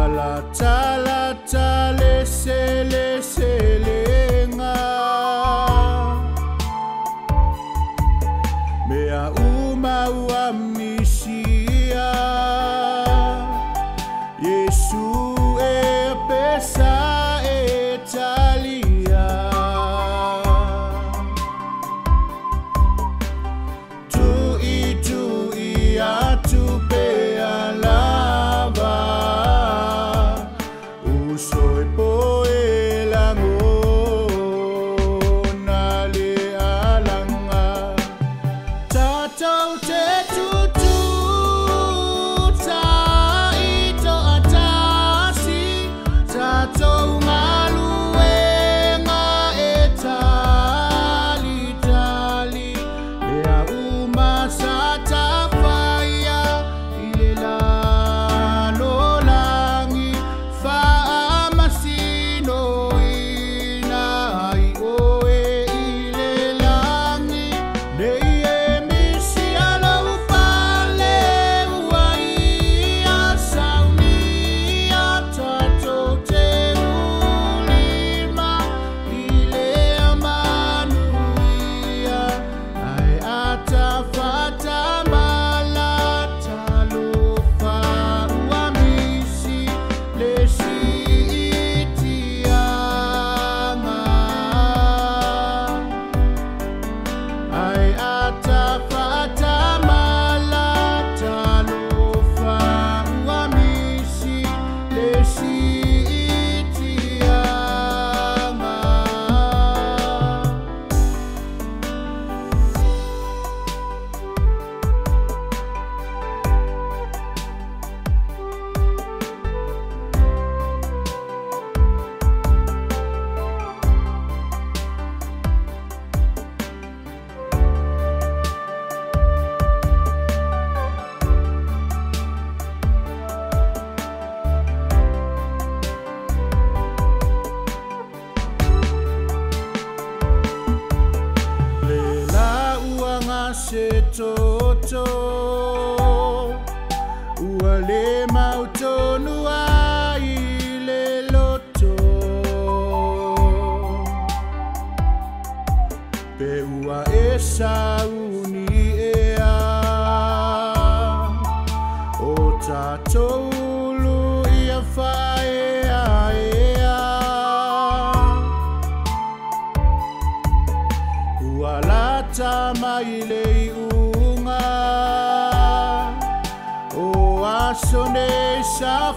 Tala tala tala sele selenga Mea uma uama mountain. Le mautonu ai le loto. Pe ua e sauni e a O tātou ulu ia whae a e a Ua lata mai le unga Aso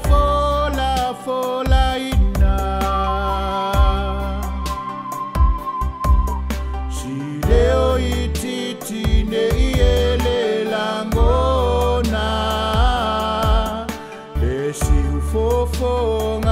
fola fola ina Si leo i ne i e le langona Le si ufofo